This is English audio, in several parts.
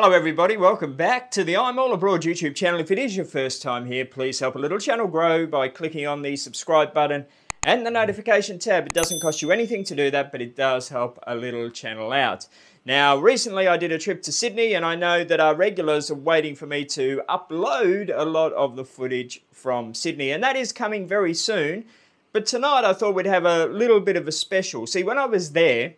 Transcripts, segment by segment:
Hello everybody, welcome back to the I'm All Abroad YouTube channel. If it is your first time here, please help a little channel grow by clicking on the subscribe button and the notification tab. It doesn't cost you anything to do that, but it does help a little channel out. Now, recently I did a trip to Sydney and I know that our regulars are waiting for me to upload a lot of the footage from Sydney and that is coming very soon. But tonight I thought we'd have a little bit of a special. See, when I was there,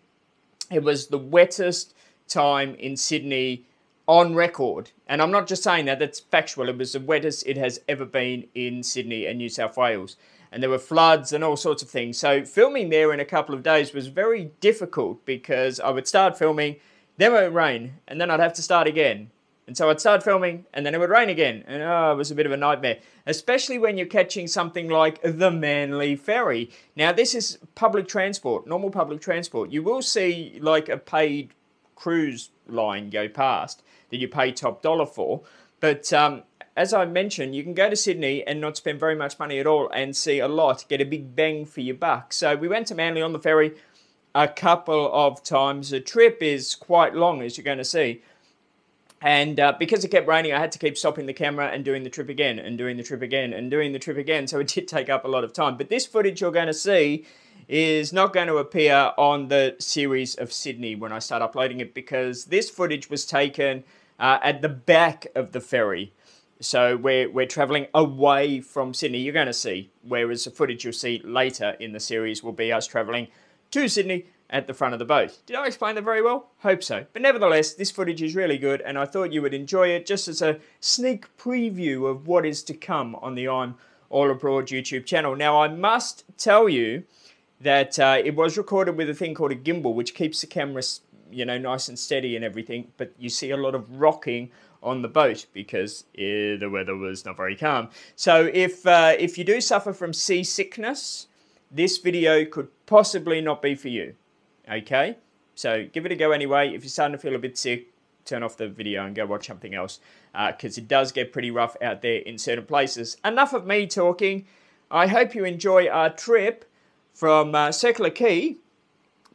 it was the wettest time in Sydney on record. And I'm not just saying that, that's factual. It was the wettest it has ever been in Sydney and New South Wales. And there were floods and all sorts of things. So filming there in a couple of days was very difficult because I would start filming, then it would rain, and then I'd have to start again. And so I'd start filming, and then it would rain again. And oh, it was a bit of a nightmare. Especially when you're catching something like the Manly Ferry. Now, this is public transport, normal public transport. You will see like a paid cruise line go past that you pay top dollar for. But um, as I mentioned, you can go to Sydney and not spend very much money at all and see a lot, get a big bang for your buck. So we went to Manly on the ferry a couple of times. The trip is quite long, as you're going to see. And uh, because it kept raining, I had to keep stopping the camera and doing the trip again and doing the trip again and doing the trip again. So it did take up a lot of time. But this footage you're going to see is not going to appear on the series of Sydney when I start uploading it because this footage was taken uh, at the back of the ferry. So we're, we're traveling away from Sydney. You're going to see, whereas the footage you'll see later in the series will be us traveling to Sydney at the front of the boat. Did I explain that very well? Hope so. But nevertheless, this footage is really good and I thought you would enjoy it just as a sneak preview of what is to come on the I'm All Abroad YouTube channel. Now, I must tell you that uh, it was recorded with a thing called a gimbal, which keeps the camera you know, nice and steady and everything, but you see a lot of rocking on the boat because eh, the weather was not very calm. So if uh, if you do suffer from seasickness, this video could possibly not be for you. Okay, so give it a go anyway. If you're starting to feel a bit sick, turn off the video and go watch something else because uh, it does get pretty rough out there in certain places. Enough of me talking. I hope you enjoy our trip from uh, Circular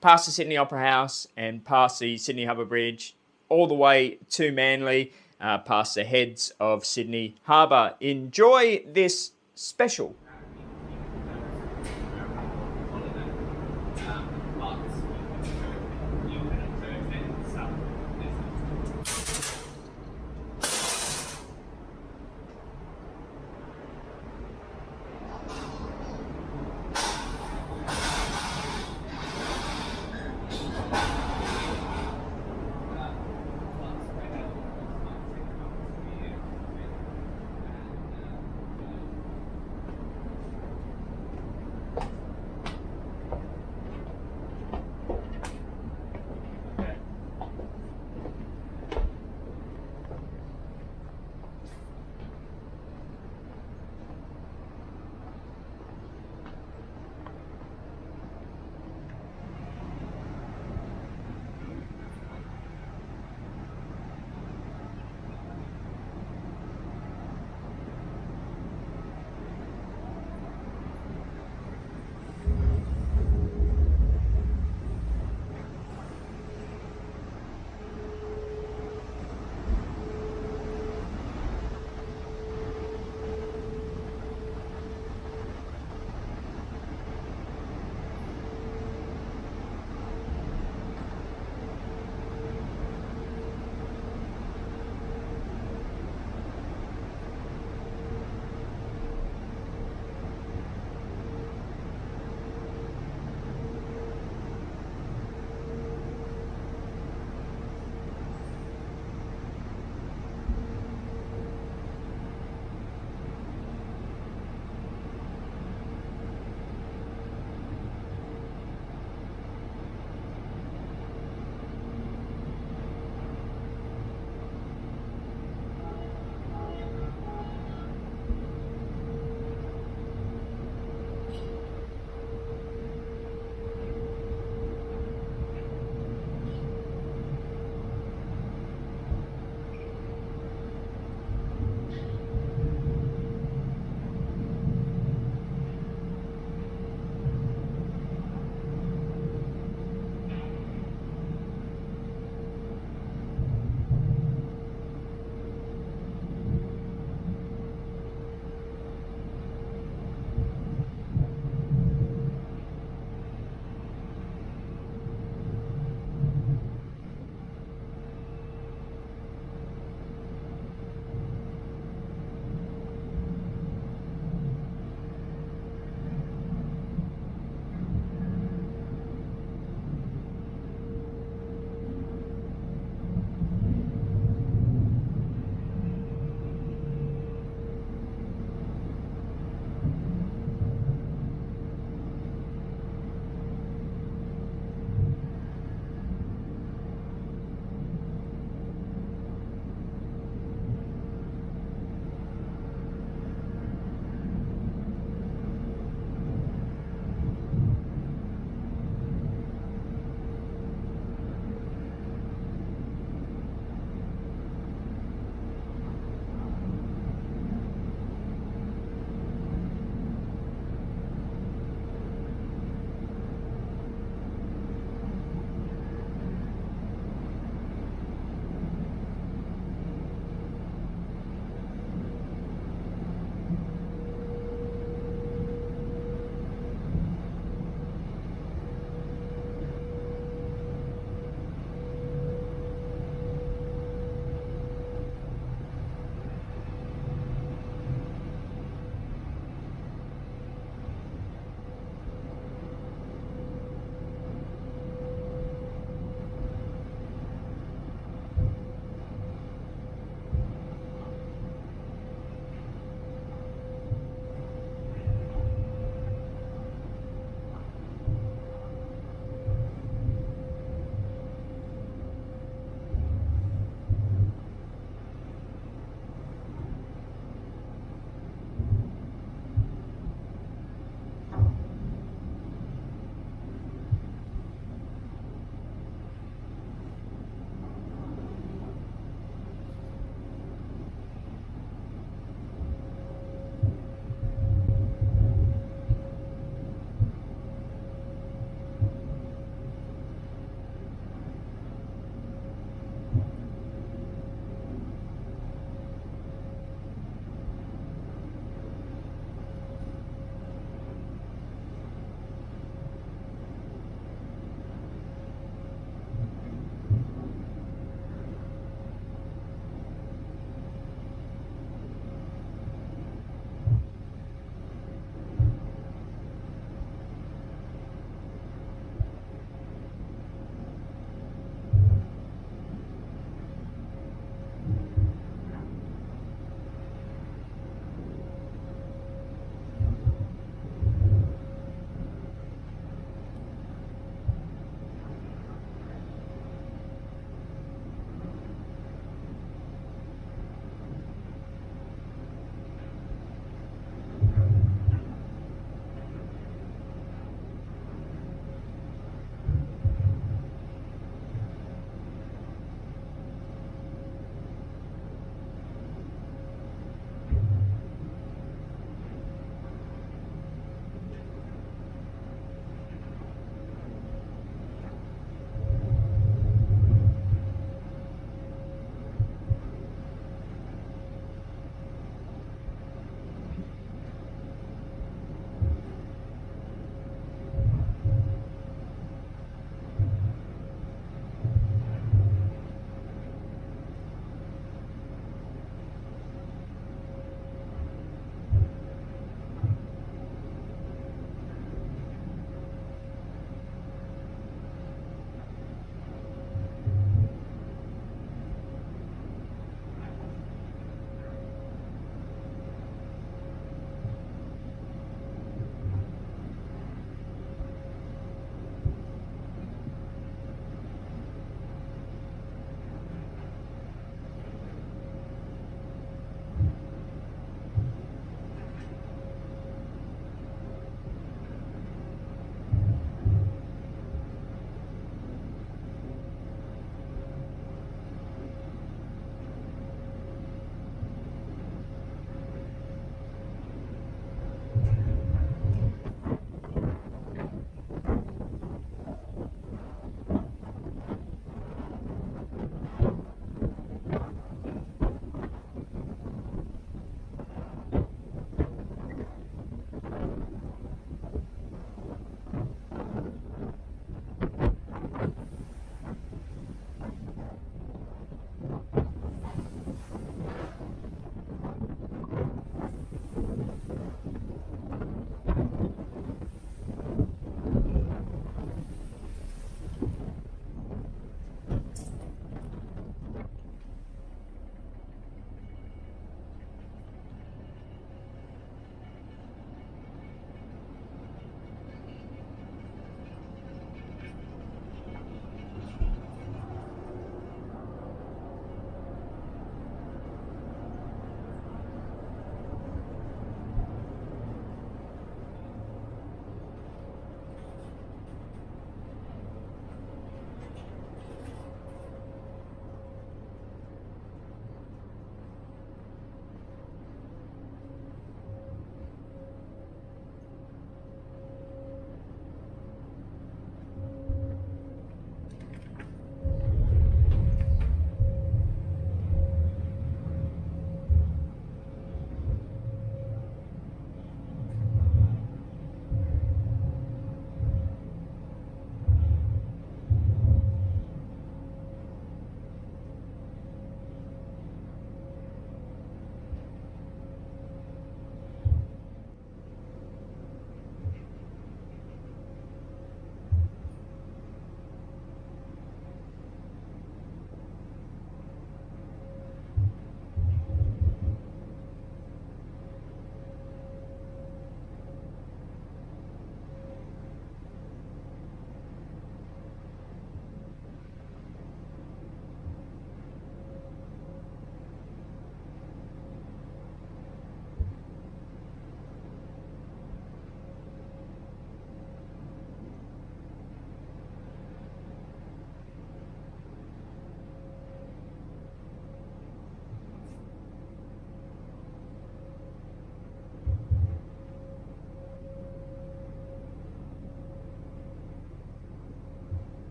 past the Sydney Opera House and past the Sydney Harbour Bridge, all the way to Manly, uh, past the heads of Sydney Harbour. Enjoy this special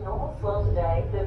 normal swell today, the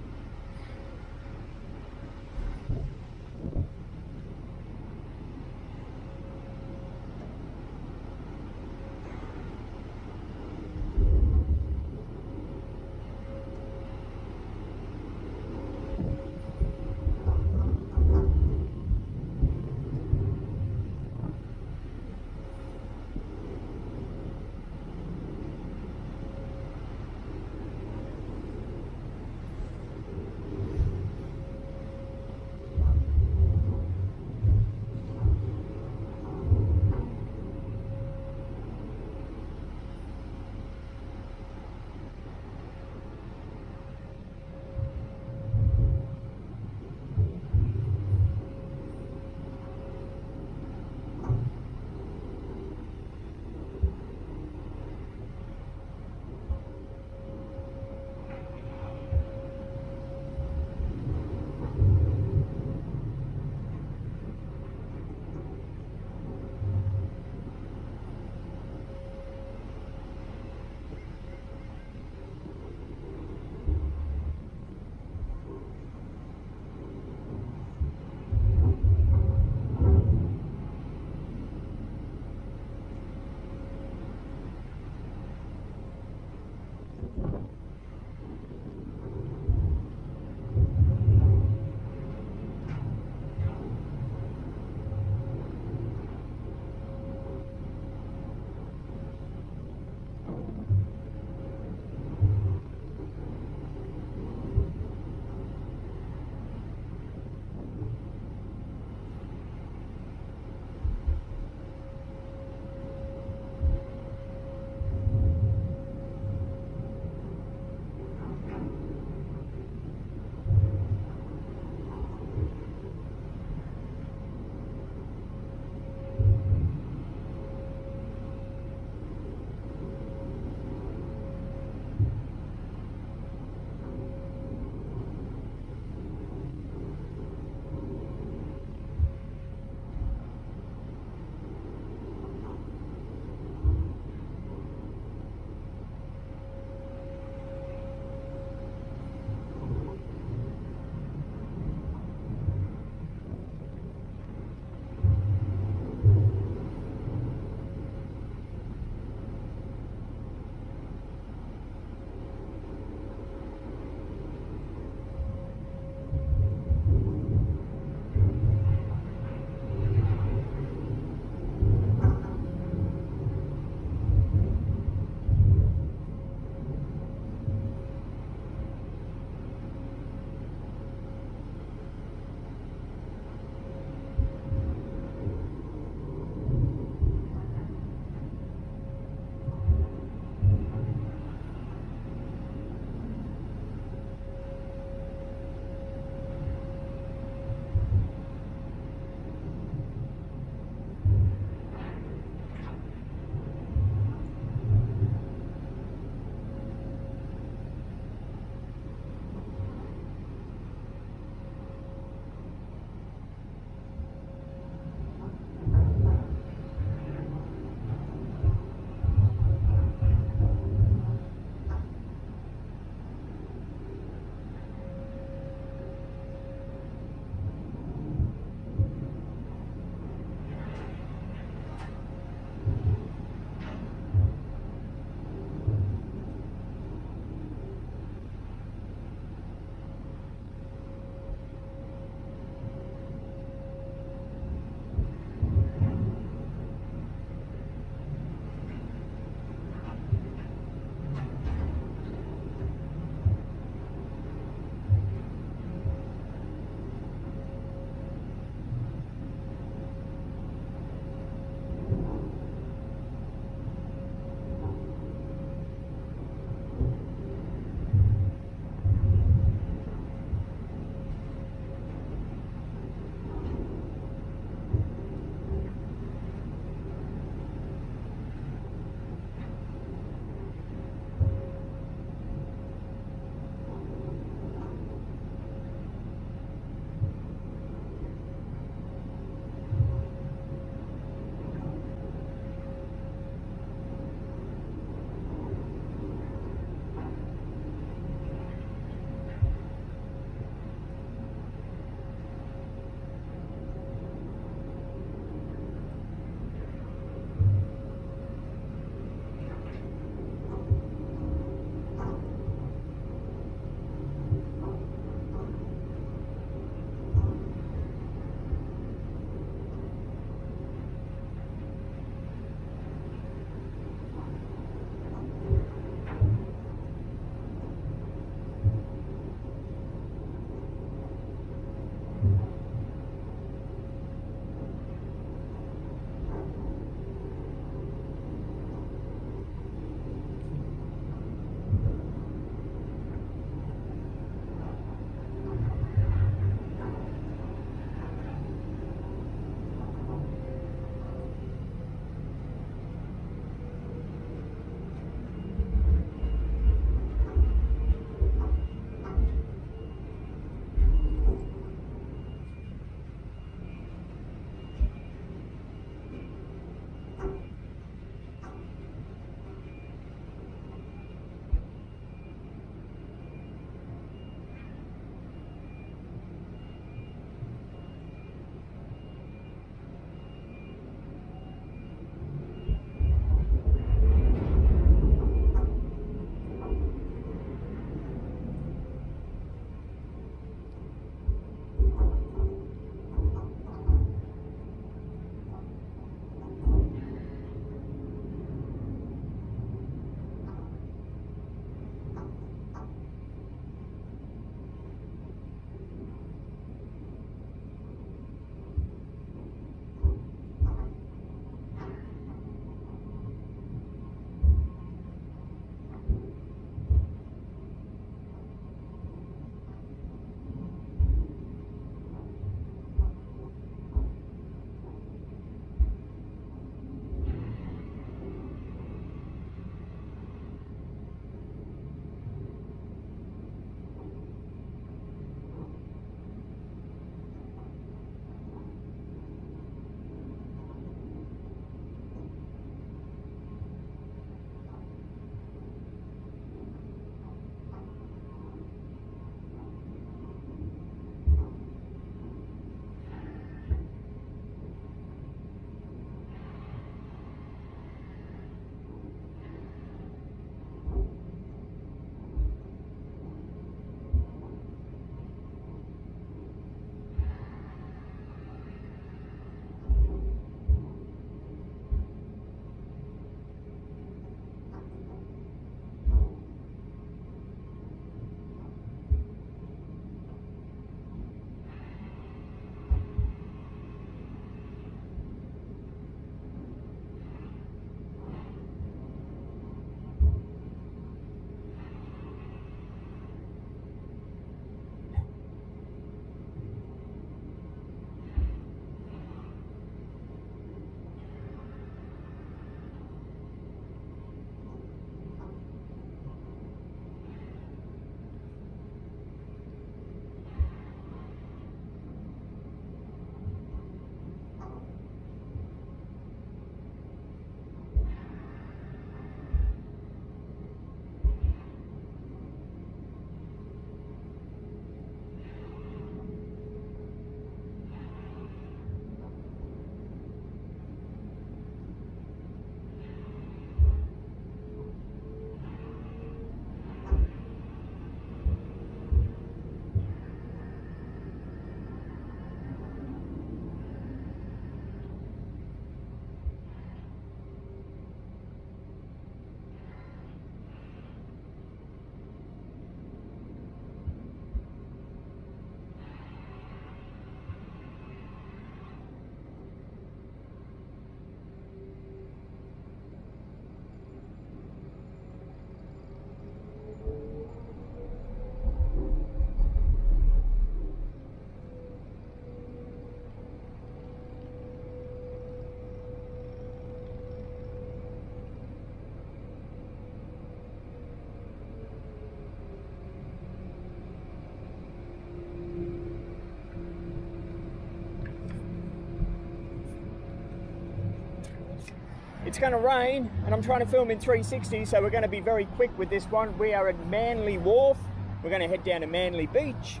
It's going to rain, and I'm trying to film in 360, so we're going to be very quick with this one. We are at Manly Wharf. We're going to head down to Manly Beach,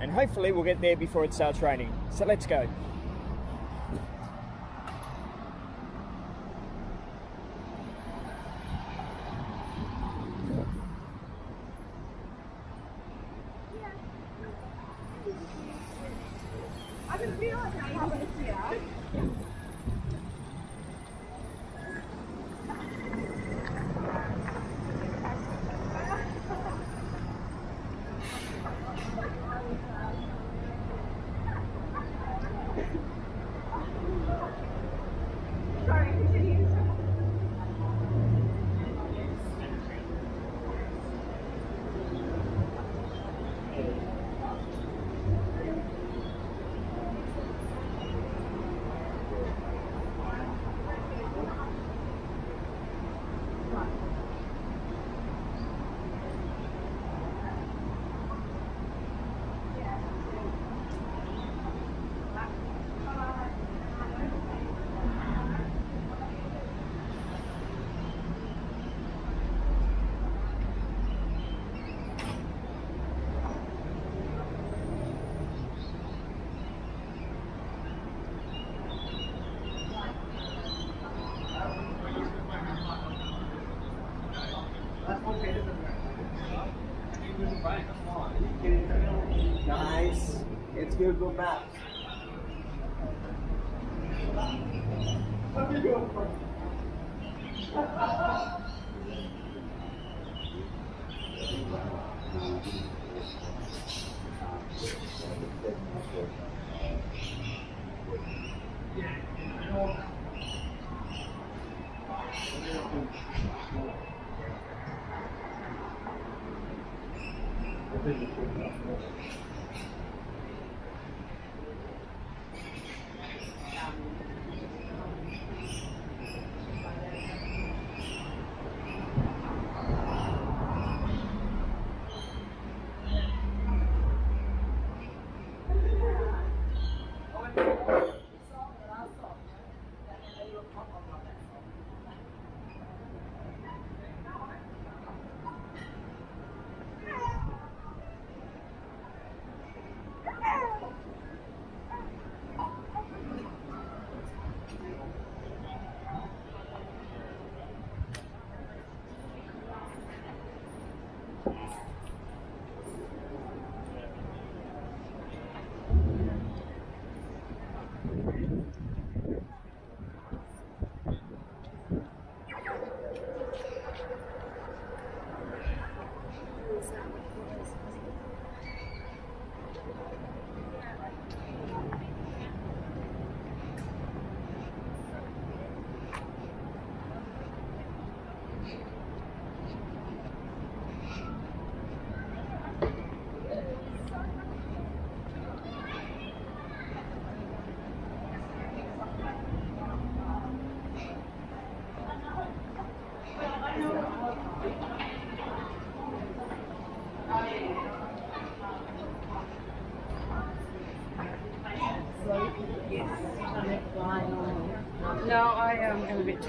and hopefully we'll get there before it starts raining. So let's go. Nice. It's Google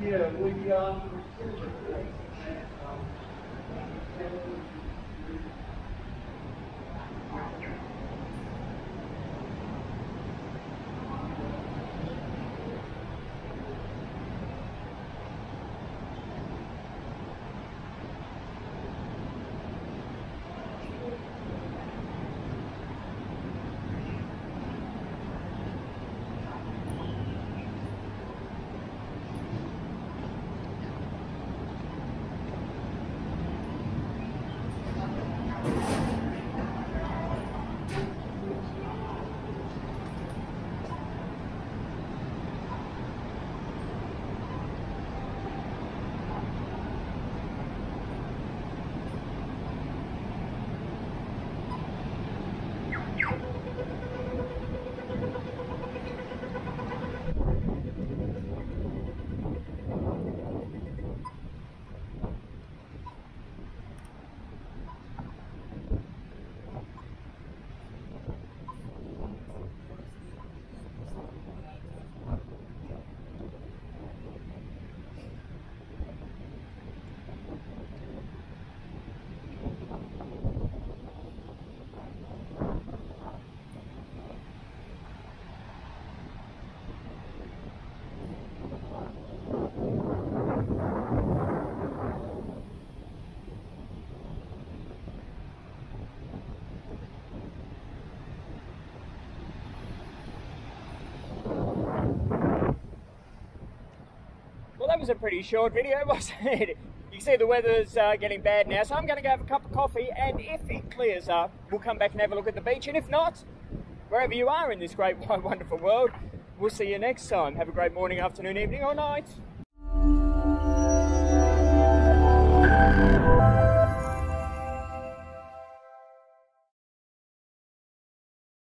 Well, yeah, we um. Was a pretty short video, wasn't it? You can see the weather's uh, getting bad now, so I'm going to go have a cup of coffee, and if it clears up, we'll come back and have a look at the beach, and if not, wherever you are in this great, wonderful world, we'll see you next time. Have a great morning, afternoon, evening, or night.